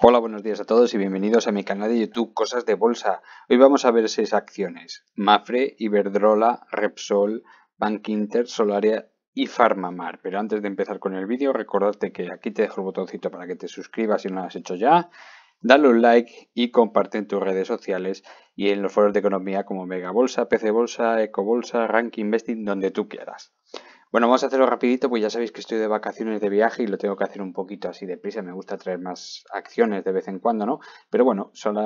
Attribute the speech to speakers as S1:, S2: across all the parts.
S1: Hola, buenos días a todos y bienvenidos a mi canal de YouTube Cosas de Bolsa. Hoy vamos a ver seis acciones. Mafre, Iberdrola, Repsol, Bank Inter, Solaria y Farmamar. Pero antes de empezar con el vídeo, recordarte que aquí te dejo el botoncito para que te suscribas si no lo has hecho ya. Dale un like y comparte en tus redes sociales y en los foros de economía como Mega Bolsa, PC Bolsa, Eco Bolsa, Rank Investing, donde tú quieras. Bueno, vamos a hacerlo rapidito, pues ya sabéis que estoy de vacaciones de viaje y lo tengo que hacer un poquito así de prisa. Me gusta traer más acciones de vez en cuando, ¿no? Pero bueno, son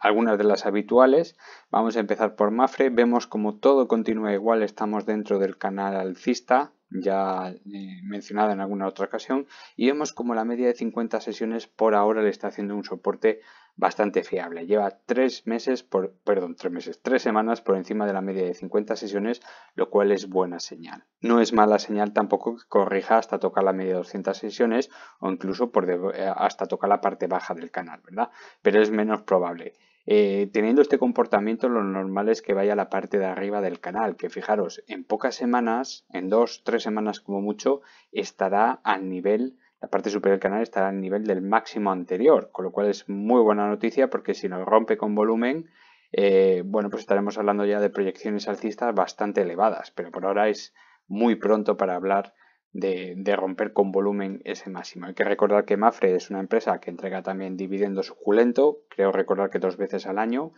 S1: algunas de las habituales. Vamos a empezar por Mafre. Vemos como todo continúa igual. Estamos dentro del canal alcista, ya eh, mencionado en alguna otra ocasión. Y vemos como la media de 50 sesiones por ahora le está haciendo un soporte bastante fiable. Lleva tres meses, por, perdón, tres meses, tres semanas por encima de la media de 50 sesiones, lo cual es buena señal. No es mala señal tampoco que corrija hasta tocar la media de 200 sesiones o incluso eh, hasta tocar la parte baja del canal, ¿verdad? Pero es menos probable. Eh, teniendo este comportamiento, lo normal es que vaya a la parte de arriba del canal, que fijaros, en pocas semanas, en dos, tres semanas como mucho, estará al nivel la parte superior del canal estará al nivel del máximo anterior, con lo cual es muy buena noticia porque si nos rompe con volumen, eh, bueno, pues estaremos hablando ya de proyecciones alcistas bastante elevadas, pero por ahora es muy pronto para hablar de, romper con volumen ese máximo. Hay que recordar que Mafre es una empresa que entrega también dividendo suculento, creo recordar que dos veces al año.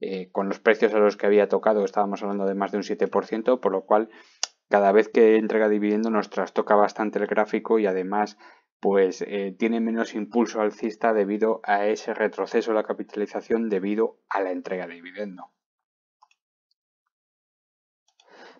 S1: Eh, con los precios a los que había tocado estábamos hablando de más de un 7%, por lo cual cada vez que entrega dividendo nos trastoca bastante el gráfico y además pues eh, tiene menos impulso alcista debido a ese retroceso de la capitalización debido a la entrega de dividendo.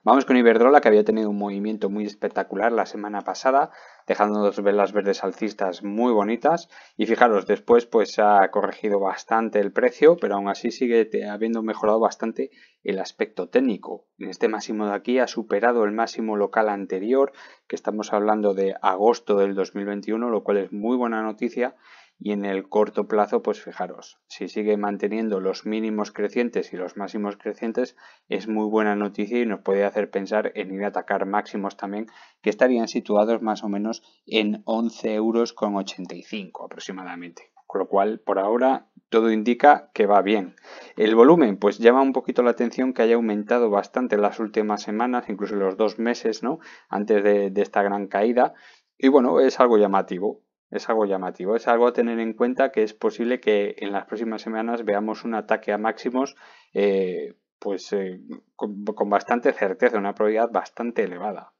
S1: Vamos con Iberdrola, que había tenido un movimiento muy espectacular la semana pasada, dejando dos velas verdes alcistas muy bonitas. Y fijaros, después pues ha corregido bastante el precio, pero aún así sigue habiendo mejorado bastante el aspecto técnico. En este máximo de aquí ha superado el máximo local anterior, que estamos hablando de agosto del 2021, lo cual es muy buena noticia y en el corto plazo, pues fijaros, si sigue manteniendo los mínimos crecientes y los máximos crecientes, es muy buena noticia y nos puede hacer pensar en ir a atacar máximos también, que estarían situados más o menos en 11 euros con 85 aproximadamente. Con lo cual, por ahora, todo indica que va bien. El volumen, pues llama un poquito la atención que haya aumentado bastante en las últimas semanas, incluso en los dos meses, ¿no? Antes de, de esta gran caída. Y bueno, es algo llamativo es algo llamativo, es algo a tener en cuenta que es posible que en las próximas semanas veamos un ataque a máximos eh, pues eh, con, con, bastante certeza, una probabilidad bastante elevada.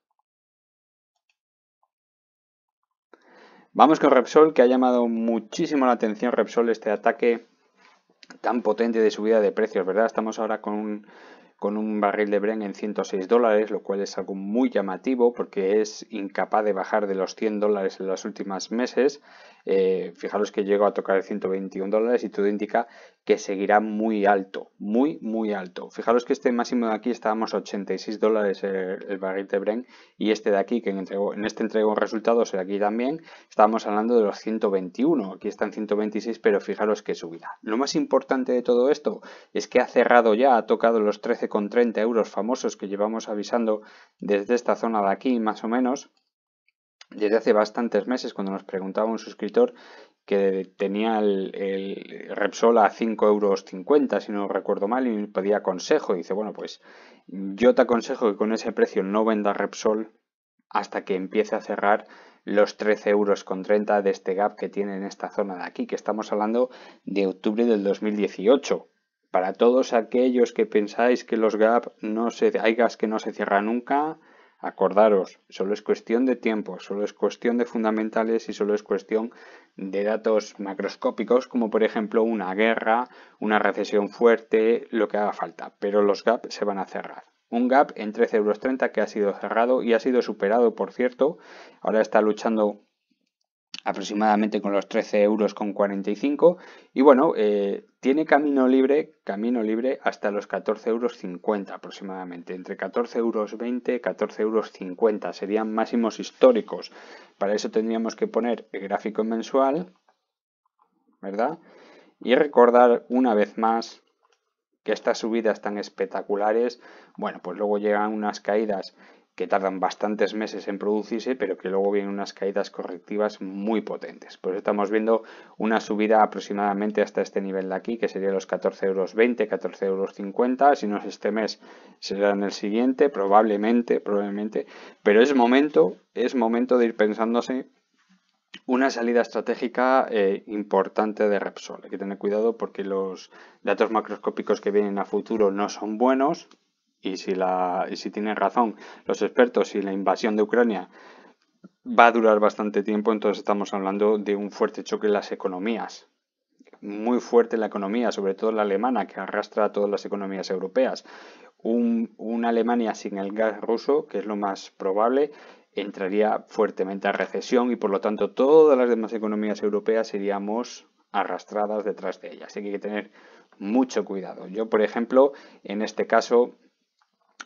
S1: Vamos con Repsol, que ha llamado muchísimo la atención Repsol este ataque tan potente de subida de precios, ¿verdad? Estamos ahora con un con un barril de Bren en 106 dólares, lo cual es algo muy llamativo porque es incapaz de bajar de los 100 dólares en los últimos meses. Eh, fijaros que llegó a tocar 121 dólares y todo indica que seguirá muy alto, muy, muy alto. Fijaros que este máximo de aquí estábamos a 86 dólares el, barril de Bren y este de aquí, que en, en este entregó resultados, aquí también, estábamos hablando de los 121. Aquí están 126, pero fijaros que subirá. Lo más importante de todo esto es que ha cerrado ya, ha tocado los 13,30 euros famosos que llevamos avisando desde esta zona de aquí, más o menos desde hace bastantes meses cuando nos preguntaba un suscriptor que tenía el, Repsol a 5,50 euros, si no recuerdo mal, y me pedía consejo. Y dice, bueno, pues yo te aconsejo que con ese precio no venda Repsol hasta que empiece a cerrar los 13 euros con 30 de este gap que tiene en esta zona de aquí, que estamos hablando de octubre del 2018. Para todos aquellos que pensáis que los gap no se, hay gas que no se cierra nunca, Acordaros, solo es cuestión de tiempo, solo es cuestión de fundamentales y solo es cuestión de datos macroscópicos como por ejemplo una guerra, una recesión fuerte, lo que haga falta. Pero los gaps se van a cerrar. Un gap en 13,30 euros que ha sido cerrado y ha sido superado, por cierto. Ahora está luchando aproximadamente con los 13 euros con 45 y bueno eh, tiene camino libre camino libre hasta los 14 euros 50 aproximadamente. Entre 14 euros 20 14 euros 50 serían máximos históricos. Para eso tendríamos que poner el gráfico mensual verdad y recordar una vez más que estas subidas tan espectaculares bueno pues luego llegan unas caídas que tardan bastantes meses en producirse, pero que luego vienen unas caídas correctivas muy potentes. Pues estamos viendo una subida aproximadamente hasta este nivel de aquí, que sería los 14,20 euros, 14,50 euros. Si no es este mes, será en el siguiente, probablemente, probablemente. Pero es momento, es momento de ir pensándose una salida estratégica eh, importante de Repsol. Hay que tener cuidado porque los datos macroscópicos que vienen a futuro no son buenos y si, la, y si tienen razón los expertos y la invasión de Ucrania va a durar bastante tiempo, entonces estamos hablando de un fuerte choque en las economías. Muy fuerte la economía, sobre todo la alemana, que arrastra a todas las economías europeas. Un, una Alemania sin el gas ruso, que es lo más probable, entraría fuertemente a recesión y por lo tanto todas las demás economías europeas iríamos arrastradas detrás de ellas. Así que hay que tener mucho cuidado. Yo, por ejemplo, en este caso,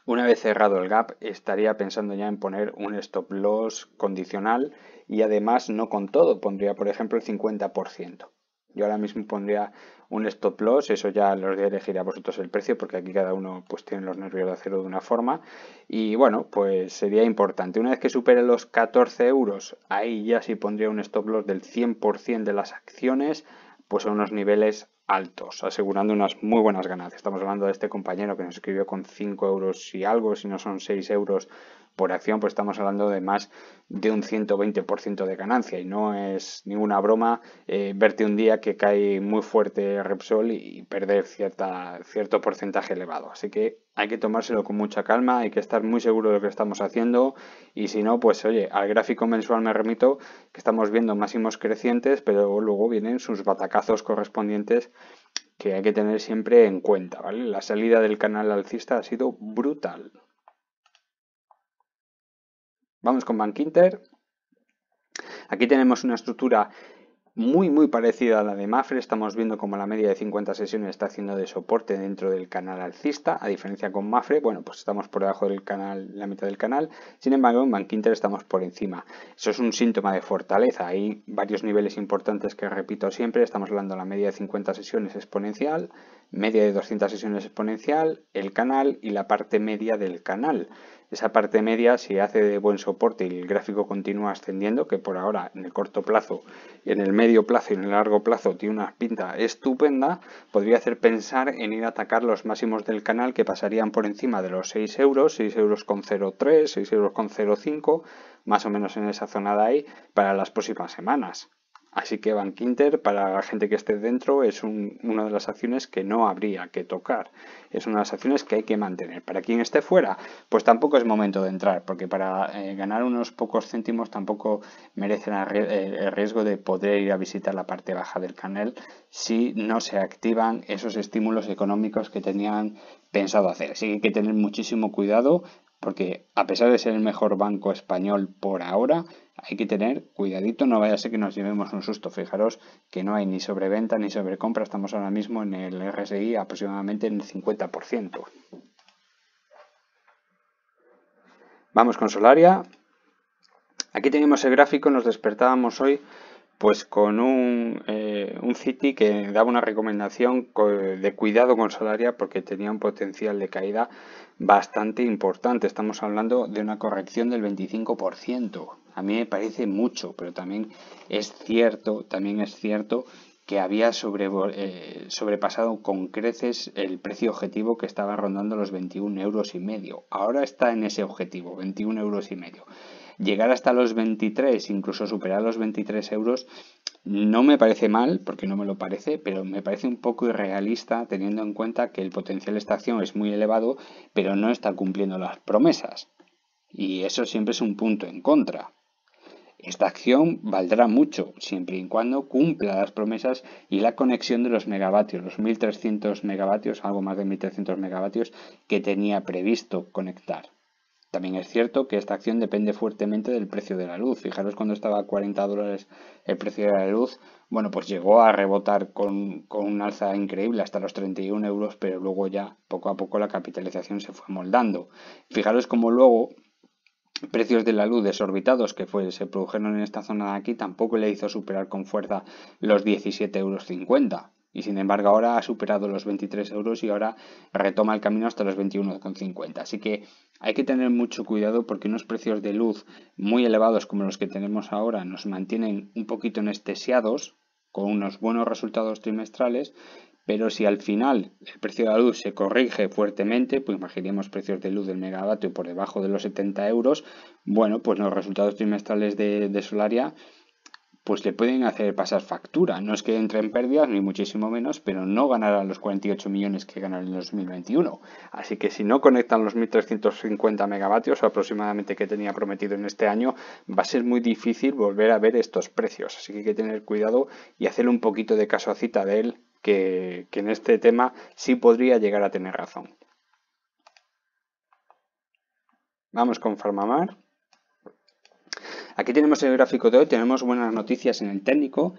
S1: una vez cerrado el gap, estaría pensando ya en poner un stop loss condicional y además no con todo, pondría por ejemplo el 50%. Yo ahora mismo pondría un stop loss, eso ya los de elegir a vosotros el precio porque aquí cada uno pues tiene los nervios de acero de una forma y bueno pues sería importante. Una vez que supere los 14 euros, ahí ya sí pondría un stop loss del 100% de las acciones pues a unos niveles altos, asegurando unas muy buenas ganancias. Estamos hablando de este compañero que nos escribió con 5 euros y algo, si no son 6 euros por acción, pues estamos hablando de más de un 120% de ganancia y no es ninguna broma eh, verte un día que cae muy fuerte Repsol y perder cierta, cierto porcentaje elevado. Así que hay que tomárselo con mucha calma, hay que estar muy seguro de lo que estamos haciendo y si no, pues oye, al gráfico mensual me remito que estamos viendo máximos crecientes, pero luego vienen sus batacazos correspondientes que hay que tener siempre en cuenta, ¿vale? La salida del canal alcista ha sido brutal. Vamos con Bank Inter. Aquí tenemos una estructura muy muy parecida a la de Mafre. Estamos viendo como la media de 50 sesiones está haciendo de soporte dentro del canal alcista, a diferencia con Mafre, bueno, pues estamos por debajo del canal, la mitad del canal. Sin embargo, en Bank Inter estamos por encima. Eso es un síntoma de fortaleza. Hay varios niveles importantes que repito siempre. Estamos hablando de la media de 50 sesiones exponencial, media de 200 sesiones exponencial, el canal y la parte media del canal esa parte media, si hace de buen soporte y el gráfico continúa ascendiendo, que por ahora en el corto plazo, en el medio plazo y en el largo plazo tiene una pinta estupenda, podría hacer pensar en ir a atacar los máximos del canal que pasarían por encima de los 6 euros, 6 euros con 0,3, 6 euros con 0,5, más o menos en esa zona de ahí, para las próximas semanas. Así que Bank Inter, para la gente que esté dentro, es una de las acciones que no habría que tocar. Es una de las acciones que hay que mantener. Para quien esté fuera, pues tampoco es momento de entrar, porque para eh, ganar unos pocos céntimos tampoco merecen eh, el riesgo de poder ir a visitar la parte baja del canal si no se activan esos estímulos económicos que tenían pensado hacer. Así que hay que tener muchísimo cuidado porque a pesar de ser el mejor banco español por ahora, hay que tener cuidadito, no vaya a ser que nos llevemos un susto. Fijaros que no hay ni sobreventa ni sobrecompra, estamos ahora mismo en el RSI aproximadamente en el 50%. Vamos con Solaria. Aquí tenemos el gráfico, nos despertábamos hoy pues con un, eh, un City que daba una recomendación de cuidado con Solaria porque tenía un potencial de caída bastante importante. Estamos hablando de una corrección del 25%. A mí me parece mucho, pero también es cierto, también es cierto que había eh, sobrepasado con creces el precio objetivo que estaba rondando los 21 euros y medio. Ahora está en ese objetivo, 21 euros y medio. Llegar hasta los 23, incluso superar los 23 euros, no me parece mal, porque no me lo parece, pero me parece un poco irrealista teniendo en cuenta que el potencial de esta acción es muy elevado, pero no está cumpliendo las promesas. Y eso siempre es un punto en contra. Esta acción valdrá mucho siempre y cuando cumpla las promesas y la conexión de los megavatios, los 1300 megavatios, algo más de 1300 megavatios que tenía previsto conectar. También es cierto que esta acción depende fuertemente del precio de la luz. Fijaros cuando estaba a 40 dólares el precio de la luz, bueno, pues llegó a rebotar con, con un alza increíble hasta los 31 euros, pero luego ya poco a poco la capitalización se fue moldando. Fijaros como luego precios de la luz desorbitados que fue, se produjeron en esta zona de aquí tampoco le hizo superar con fuerza los 17,50 euros y sin embargo ahora ha superado los 23 euros y ahora retoma el camino hasta los 21,50. Así que hay que tener mucho cuidado porque unos precios de luz muy elevados como los que tenemos ahora nos mantienen un poquito anestesiados con unos buenos resultados trimestrales, pero si al final el precio de la luz se corrige fuertemente, pues imaginemos precios de luz del megavatio por debajo de los 70 euros, bueno, pues los resultados trimestrales de, de Solaria pues le pueden hacer pasar factura. No es que entre en pérdidas, ni muchísimo menos, pero no ganará los 48 millones que ganará en 2021. Así que si no conectan los 1350 megavatios aproximadamente que tenía prometido en este año, va a ser muy difícil volver a ver estos precios. Así que hay que tener cuidado y hacerle un poquito de caso a cita de él, que, que en este tema sí podría llegar a tener razón. Vamos con Farmamar. Aquí tenemos el gráfico de hoy, tenemos buenas noticias en el técnico.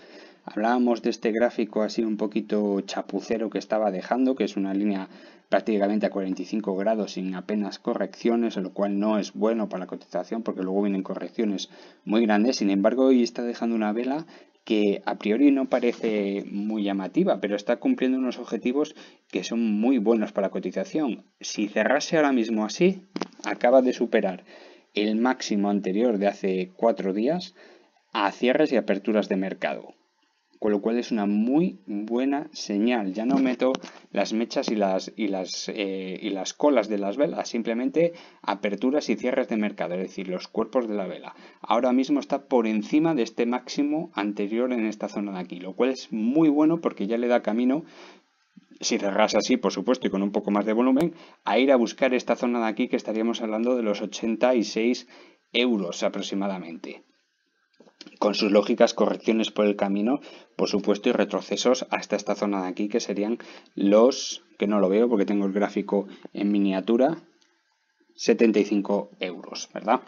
S1: Hablábamos de este gráfico así un poquito chapucero que estaba dejando, que es una línea prácticamente a 45 grados sin apenas correcciones, lo cual no es bueno para la cotización porque luego vienen correcciones muy grandes. Sin embargo, hoy está dejando una vela que a priori no parece muy llamativa, pero está cumpliendo unos objetivos que son muy buenos para la cotización. Si cerrase ahora mismo así, acaba de superar el máximo anterior de hace cuatro días a cierres y aperturas de mercado. Con lo cual es una muy buena señal. Ya no meto las mechas y las, y las, eh, y las colas de las velas, simplemente aperturas y cierres de mercado, es decir, los cuerpos de la vela. Ahora mismo está por encima de este máximo anterior en esta zona de aquí, lo cual es muy bueno porque ya le da camino si cerrase así, por supuesto, y con un poco más de volumen, a ir a buscar esta zona de aquí que estaríamos hablando de los 86 euros aproximadamente. Con sus lógicas correcciones por el camino, por supuesto, y retrocesos hasta esta zona de aquí que serían los, que no lo veo porque tengo el gráfico en miniatura, 75 euros, ¿verdad?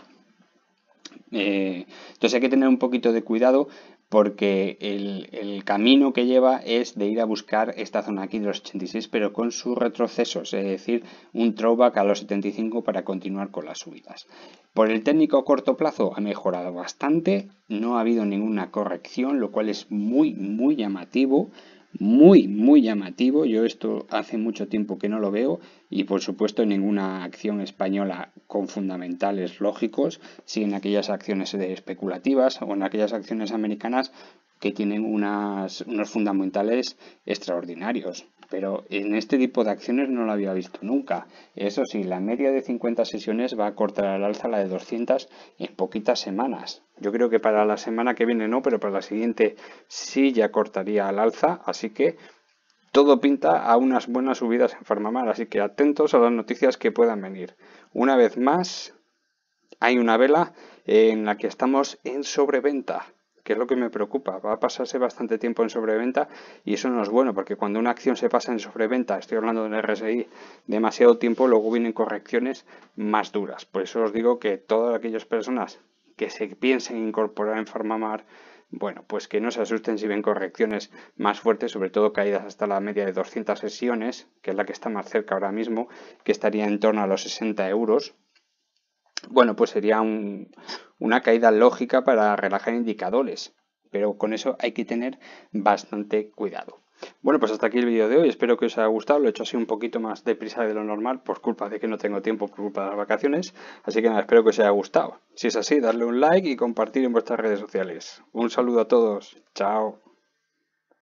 S1: Eh, entonces hay que tener un poquito de cuidado porque el, camino que lleva es de ir a buscar esta zona aquí de los 86, pero con sus retrocesos, es decir, un throwback a los 75 para continuar con las subidas. Por el técnico a corto plazo ha mejorado bastante, no ha habido ninguna corrección, lo cual es muy, muy llamativo muy, muy llamativo. Yo esto hace mucho tiempo que no lo veo y por supuesto ninguna acción española con fundamentales lógicos, si en aquellas acciones especulativas o en aquellas acciones americanas que tienen unos fundamentales extraordinarios. Pero en este tipo de acciones no lo había visto nunca. Eso sí, la media de 50 sesiones va a cortar al alza la de 200 en poquitas semanas. Yo creo que para la semana que viene no, pero para la siguiente sí ya cortaría al alza. Así que todo pinta a unas buenas subidas en Farmamar. Así que atentos a las noticias que puedan venir. Una vez más, hay una vela en la que estamos en sobreventa que es lo que me preocupa. Va a pasarse bastante tiempo en sobreventa y eso no es bueno, porque cuando una acción se pasa en sobreventa, estoy hablando del RSI, demasiado tiempo, luego vienen correcciones más duras. Por eso os digo que todas aquellas personas que se piensen incorporar en Farmamar, bueno, pues que no se asusten si ven correcciones más fuertes, sobre todo caídas hasta la media de 200 sesiones, que es la que está más cerca ahora mismo, que estaría en torno a los 60 euros, bueno, pues sería una caída lógica para relajar indicadores, pero con eso hay que tener bastante cuidado. Bueno, pues hasta aquí el vídeo de hoy. Espero que os haya gustado. Lo he hecho así un poquito más deprisa de lo normal por culpa de que no tengo tiempo por culpa de las vacaciones. Así que nada, espero que os haya gustado. Si es así, darle un like y compartir en vuestras redes sociales. Un saludo a todos. Chao.